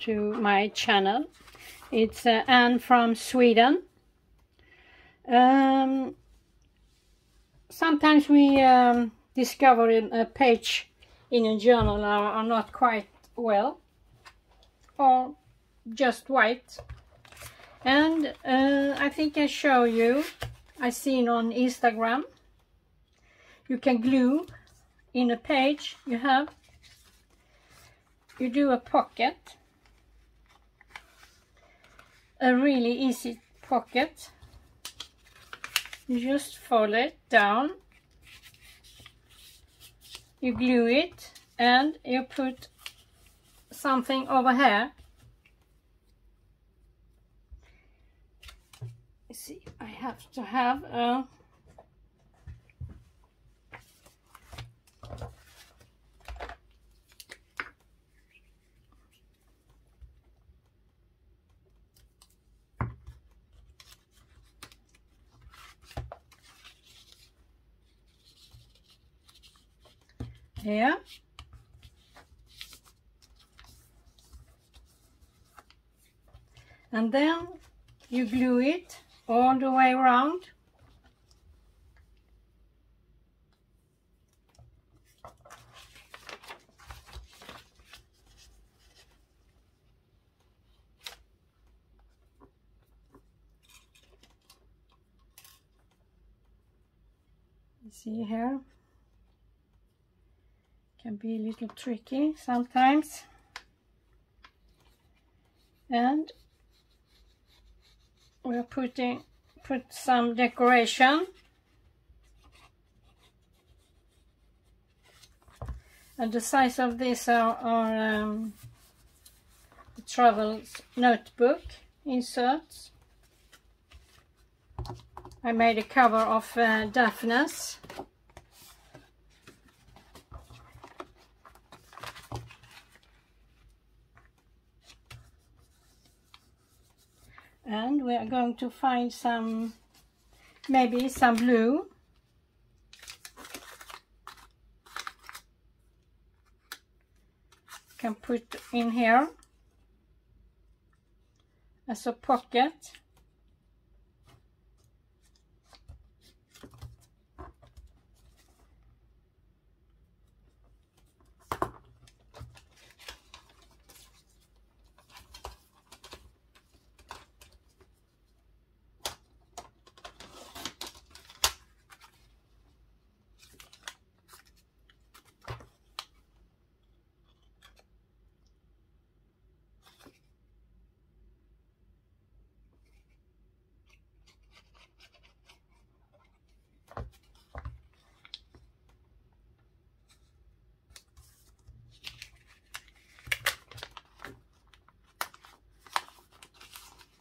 to my channel. It's uh, Anne from Sweden. Um, sometimes we um, discover a page in a journal are, are not quite well or just white and uh, I think I show you I seen on Instagram you can glue in a page you have you do a pocket a really easy pocket. You just fold it down. You glue it and you put something over here. See I have to have a here. And then you glue it all the way around. See here can be a little tricky sometimes. And we're putting put some decoration. And the size of this are, are um, the travel notebook inserts. I made a cover of uh, Daphne's and we are going to find some maybe some blue. Can put in here as a pocket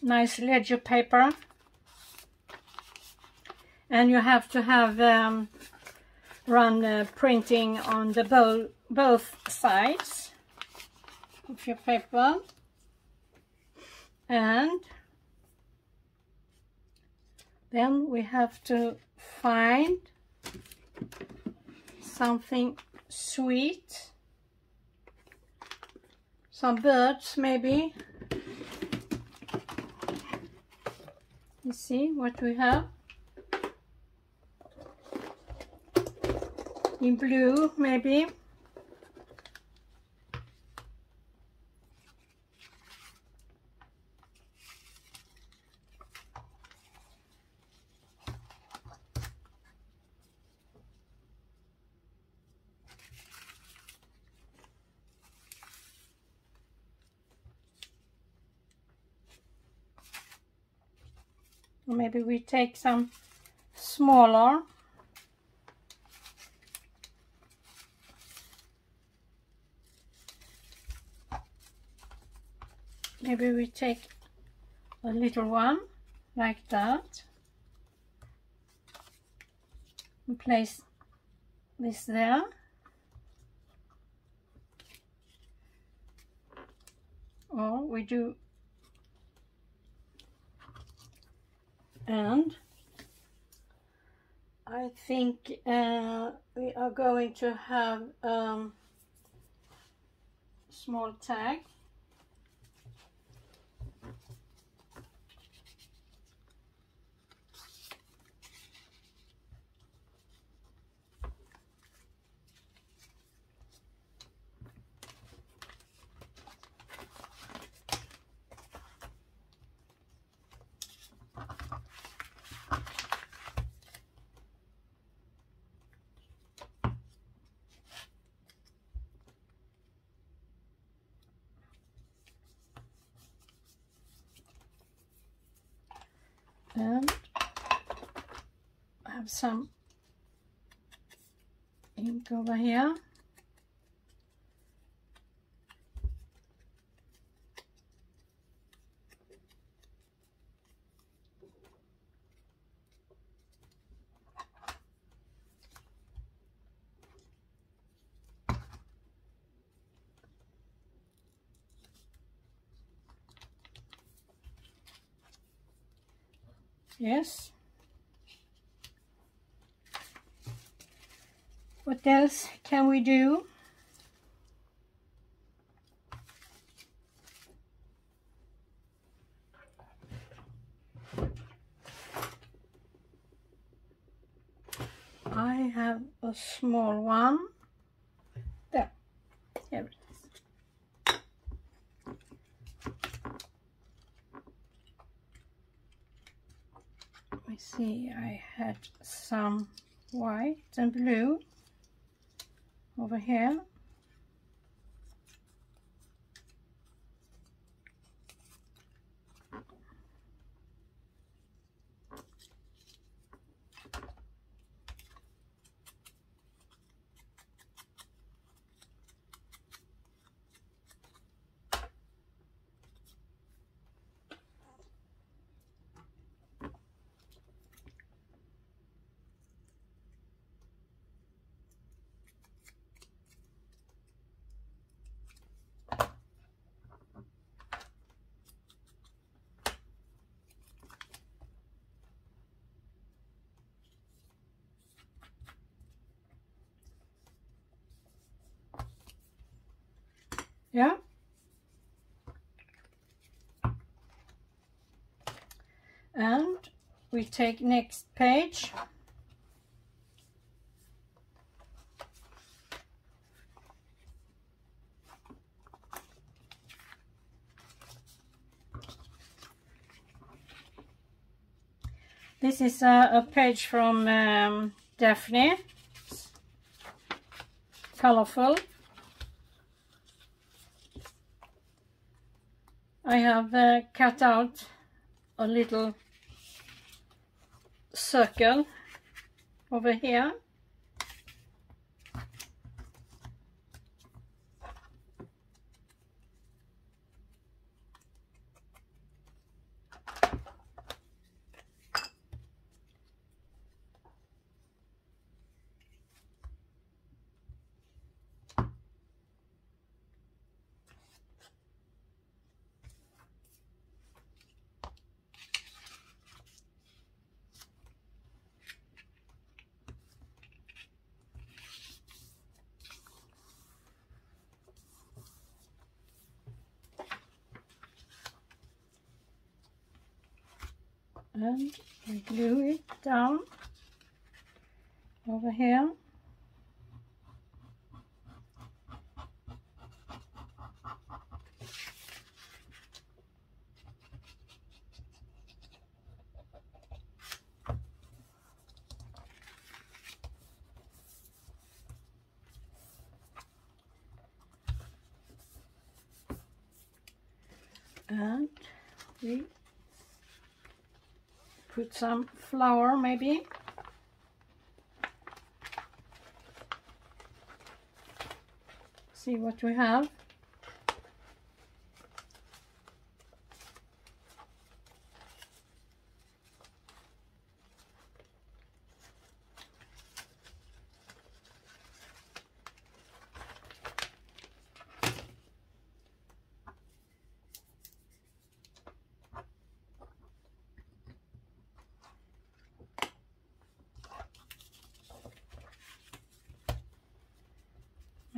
nice ledger paper. And you have to have um, run uh, printing on the bo both sides of your paper. And then we have to find something sweet. Some birds maybe you see what we have? In blue maybe maybe we take some smaller. Maybe we take a little one like that. And place this there. Or we do and I think uh, we are going to have um, small tag. and Some ink over here Yes. What else can we do? I have a small one. There. Here it is. Let me see, I had some white and blue over here. Yeah. And we take next page. This is a, a page from um, Daphne. Colorful. I have uh, cut out a little circle over here. And we glue it down over here. And we put some flower maybe. See what we have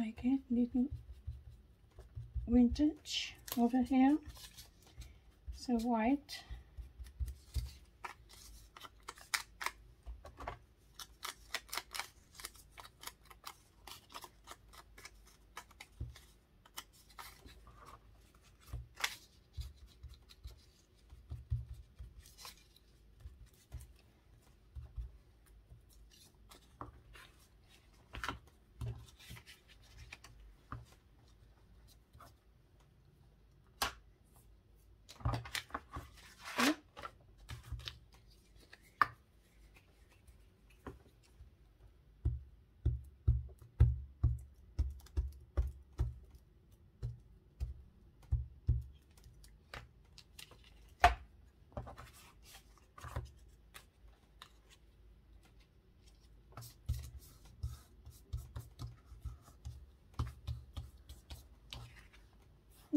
make it little vintage over here. So white.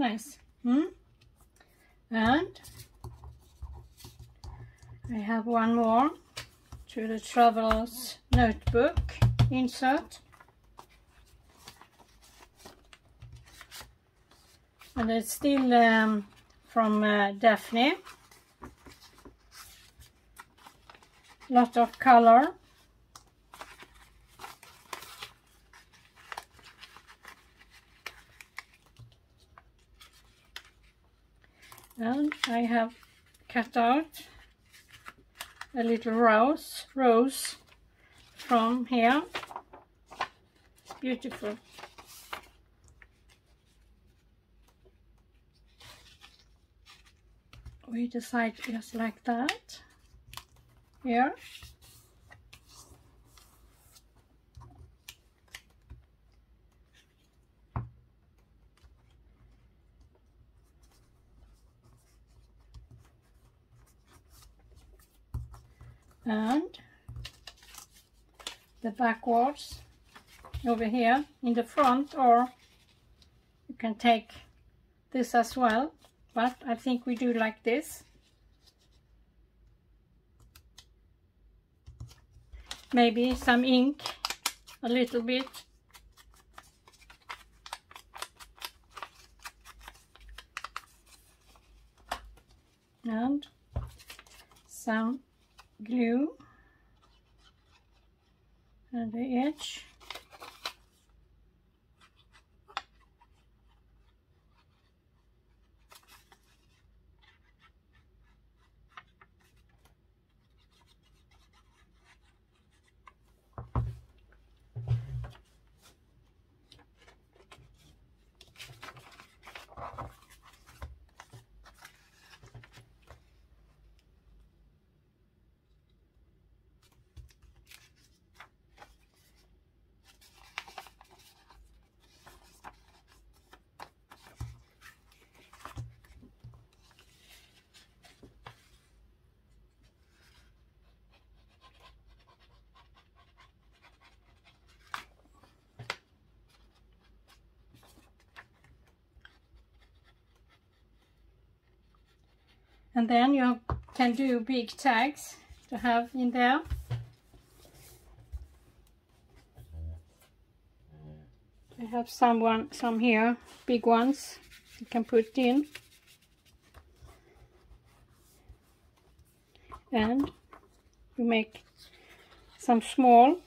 Nice. Hmm? And I have one more to the traveler's notebook insert. And it's still um, from uh, Daphne. Lot of color. And I have cut out a little rose rose from here. It's beautiful. We decide just like that. Here and the backwards over here in the front or you can take this as well but I think we do like this. Maybe some ink a little bit. And some glue and the edge and then you can do big tags to have in there. I have some one some here big ones you can put in. And you make some small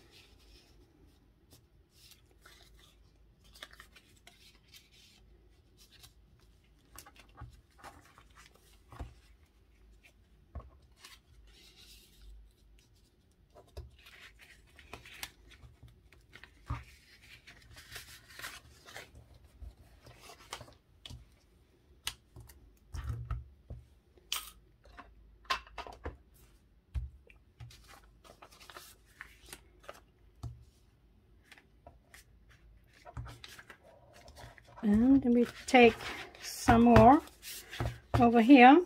and we take some more over here.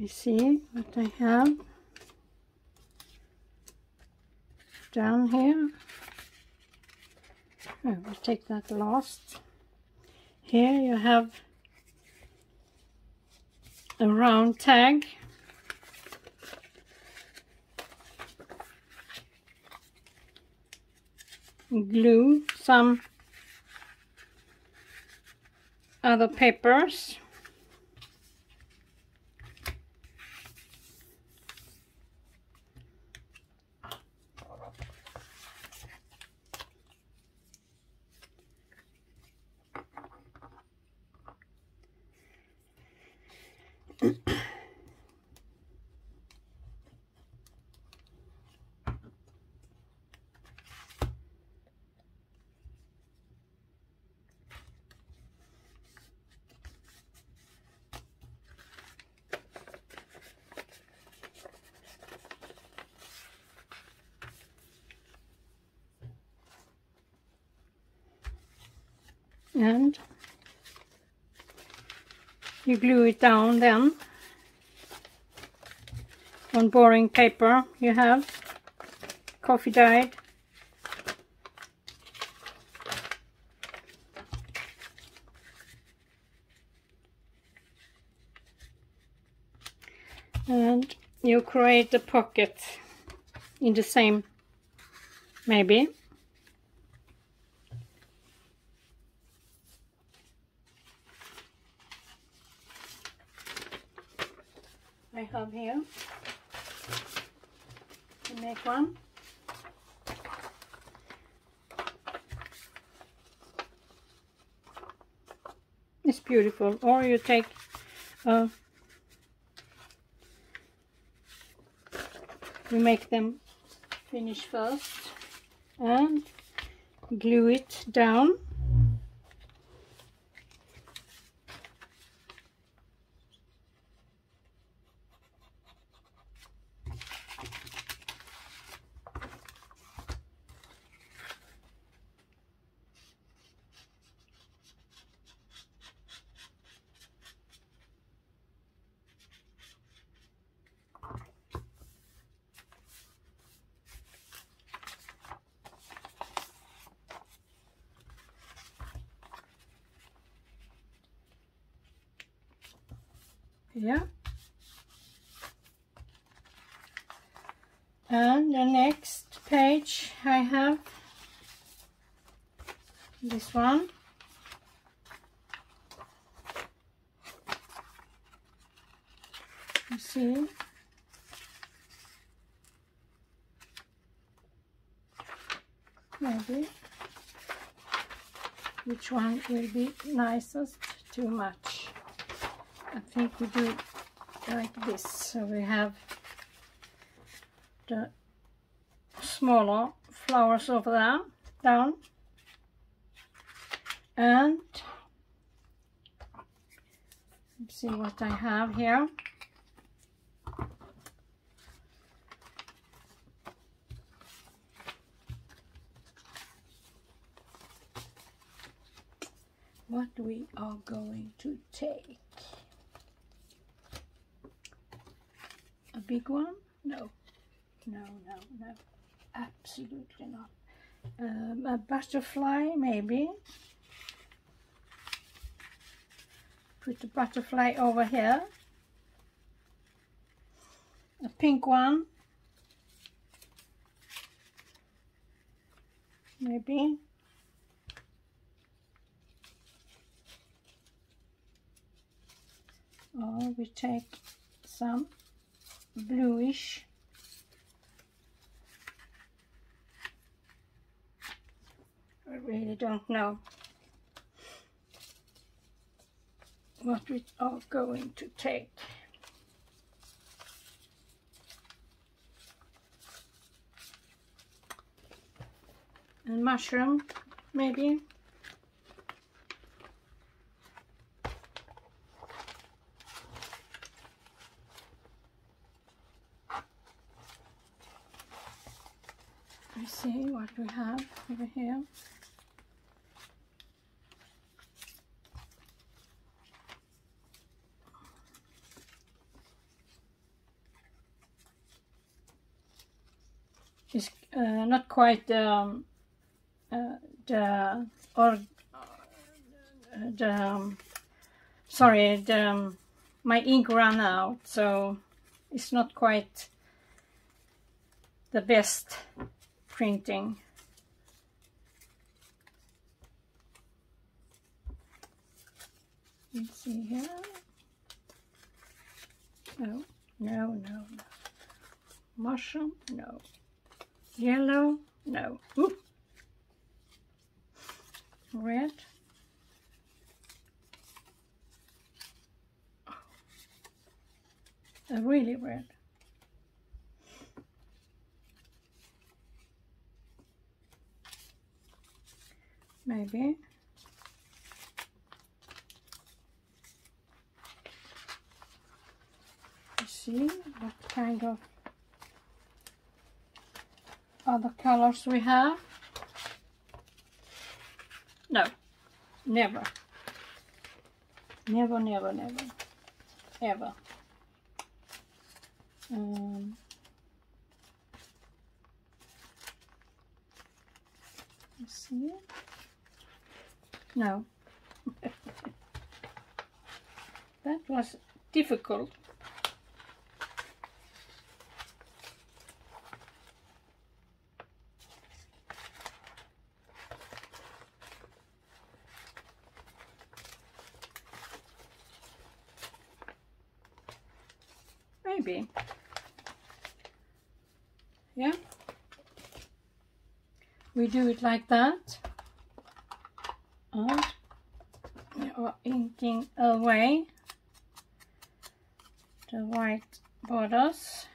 We see what I have down here. Oh, we'll take that last. Here you have a round tag. Glue some other papers and you glue it down then. On boring paper you have coffee dyed. And you create a pocket in the same maybe I have here to make one. It's beautiful. Or you take uh, you make them finish first and glue it down yeah. And the next page I have this one. You see? Maybe. Which one will be nicest too much I think we do it like this. So we have the smaller flowers over there down. And see what I have here. What we are going to take a big one? No. No no no. Absolutely not. Um, a butterfly maybe? Put the butterfly over here. A pink one? Maybe? Or we take some bluish. I really don't know what we are going to take. And mushroom maybe Let's see what we have here. It's uh, not quite um, uh, the or uh, the um, sorry the um, my ink ran out so it's not quite the best printing let's see here no no no no. Mushroom? No. Yellow? No. Red? Oh. A really red. Maybe. Let's see what kind of other colors we have. No, never. Never, never, never, ever. Um, see. No. that was difficult. Maybe yeah we do it like that. And we are inking away the white borders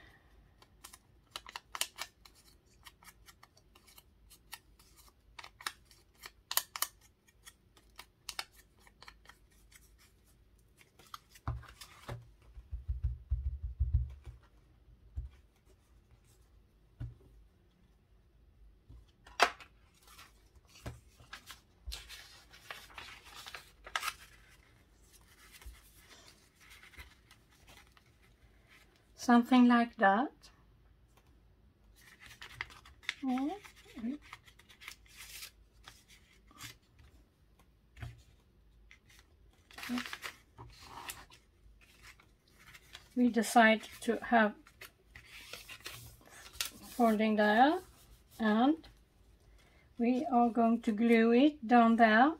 something like that. We decide to have folding there and we are going to glue it down there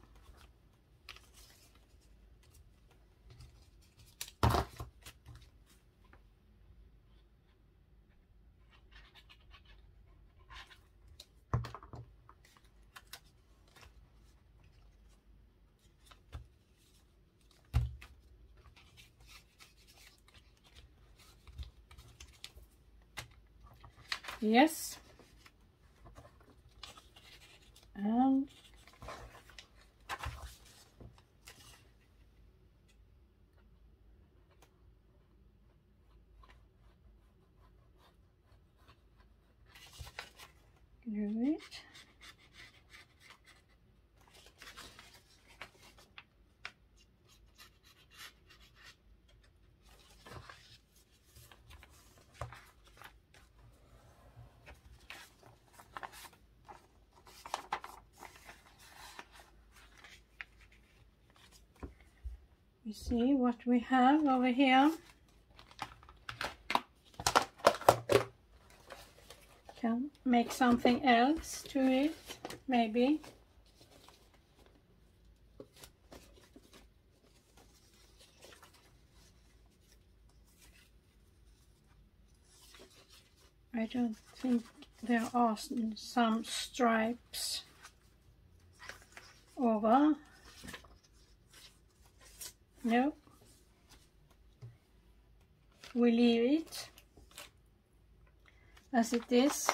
yes and glue it we see what we have over here. Can make something else to it maybe. I don't think there are some stripes over no. We leave it as it is.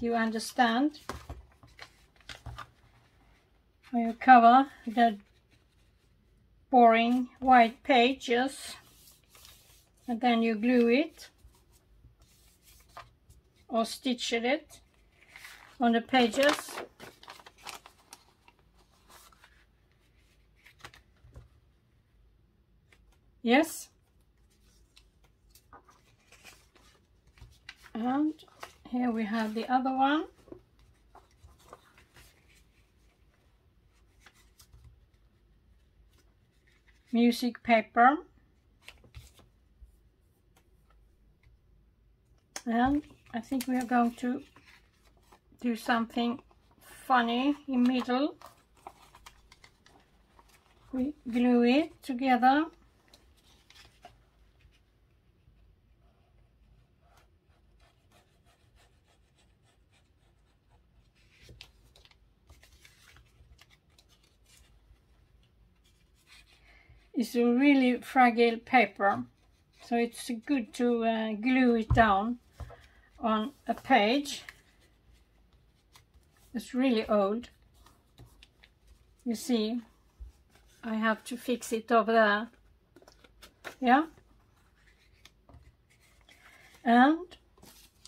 You understand? When you cover the boring white pages and then you glue it or stitch it on the pages yes? And here we have the other one. Music paper. And I think we are going to do something funny in middle. We glue it together. It's a really fragile paper so it's good to uh, glue it down on a page. It's really old. You see I have to fix it over there. Yeah. And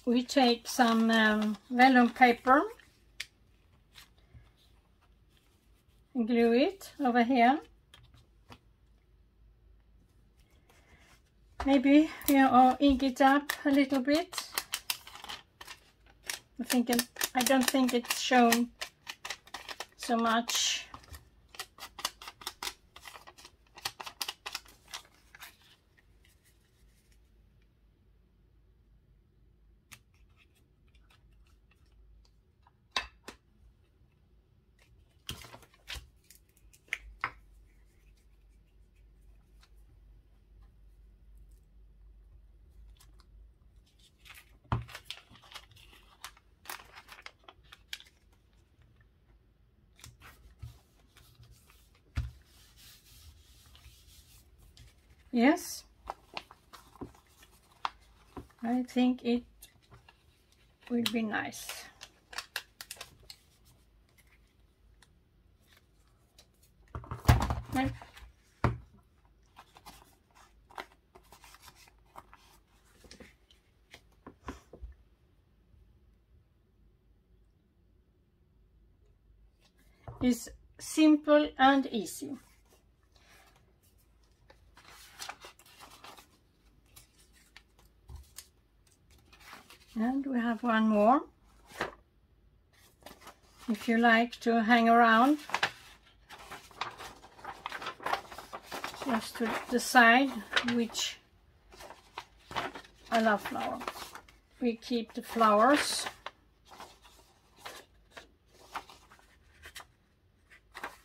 we take some um, vellum paper and glue it over here maybe we will ink it up a little bit. I think I don't think it's shown so much Yes. I think it will be nice. It's simple and easy. And we have one more. If you like to hang around, just to decide which I love flowers. We keep the flowers.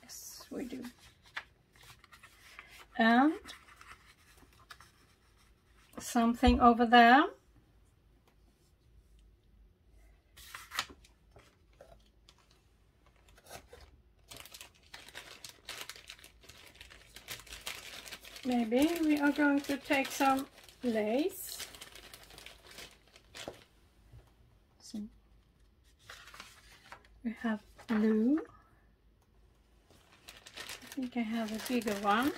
Yes, we do. And something over there. Maybe we are going to take some lace. So we have blue. I think I have a bigger one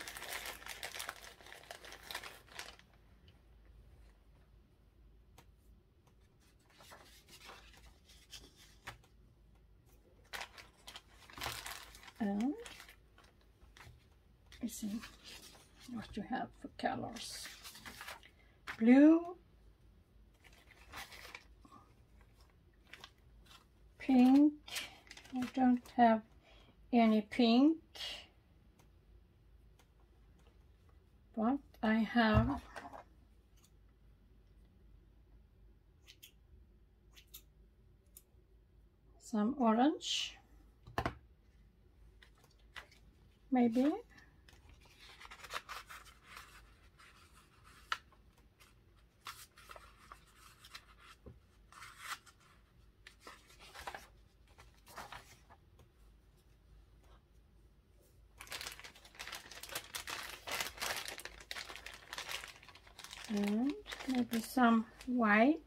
and you see what you have for colors. Blue, pink, I don't have any pink, but I have some orange, maybe and maybe some white.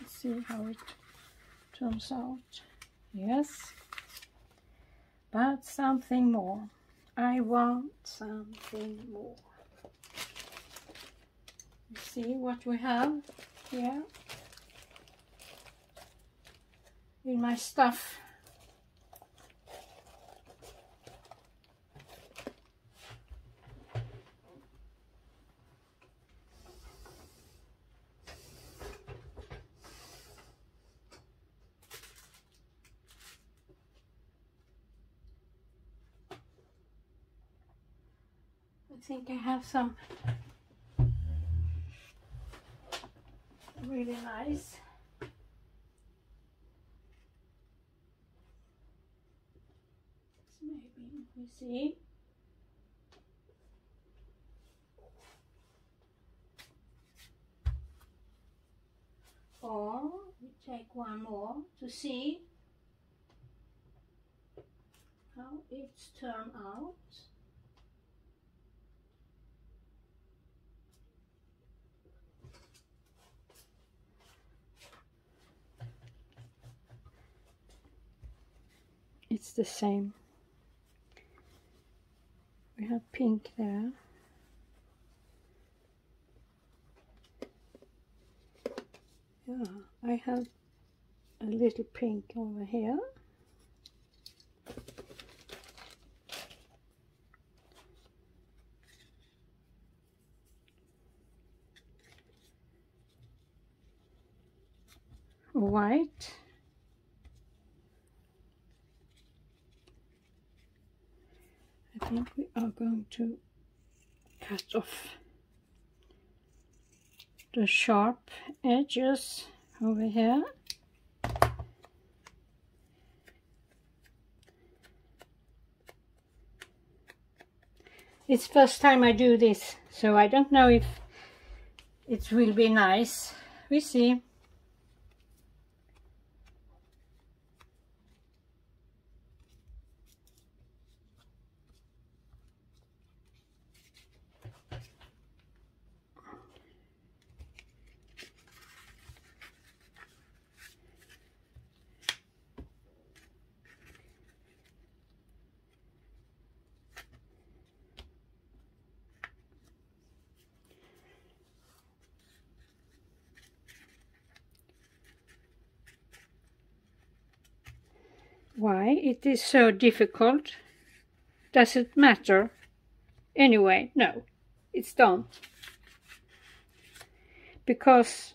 Let's see how it turns out. Yes, but something more. I want something more. You see what we have here in my stuff. Think I have some really nice maybe we see or we take one more to see how it's turned out. It's the same. We have pink there. Yeah, I have a little pink over here. White. Think we are going to cut off the sharp edges over here. It's first time I do this, so I don't know if it will be nice. We see. Why it is so difficult? Does it matter? Anyway, no, it's done. Because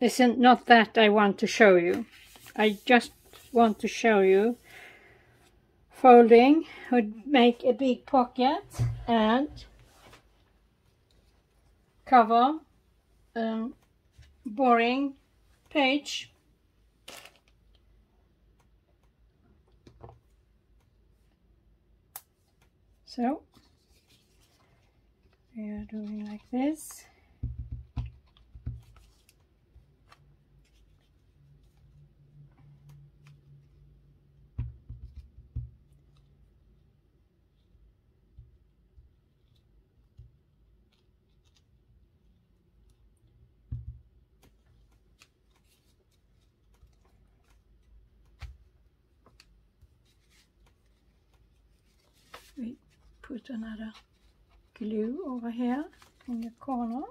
it's not that I want to show you. I just want to show you folding would make a big pocket and cover um, boring page So we are doing like this. Put another glue over here in the corner.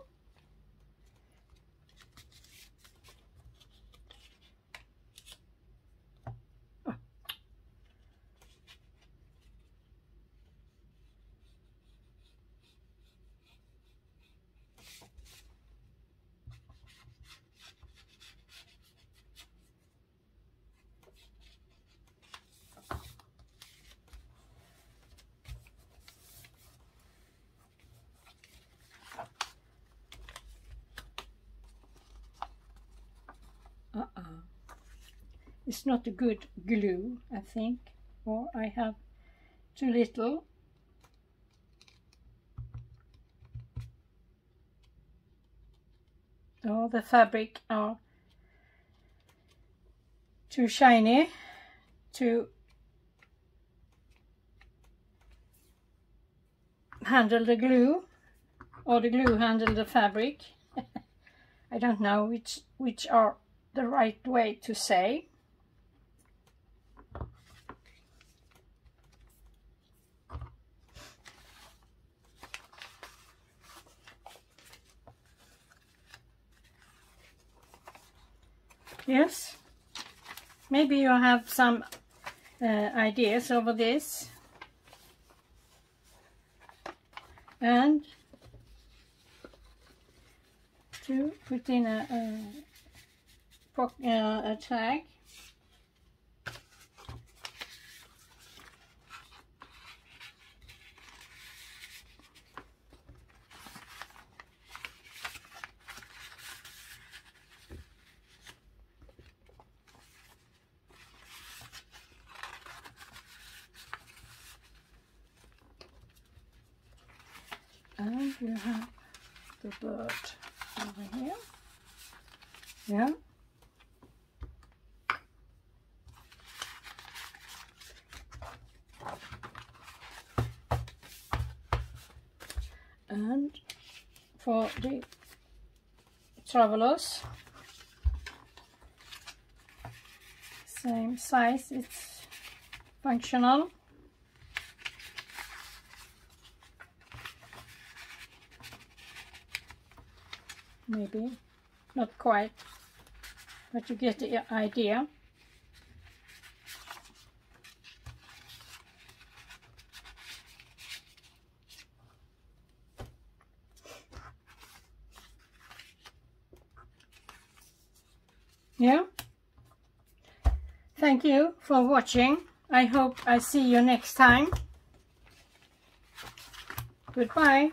Uh-uh. It's not a good glue, I think, or I have too little. Or the fabric are too shiny to handle the glue or the glue handle the fabric. I don't know which which are the right way to say. Yes, maybe you have some uh, ideas over this. And to put in a, a uh, a tag. And you have the bird over here. Yeah. And for the travelers, same size, it's functional. Maybe. Not quite. But you get the idea. Yeah? Thank you for watching. I hope I see you next time. Goodbye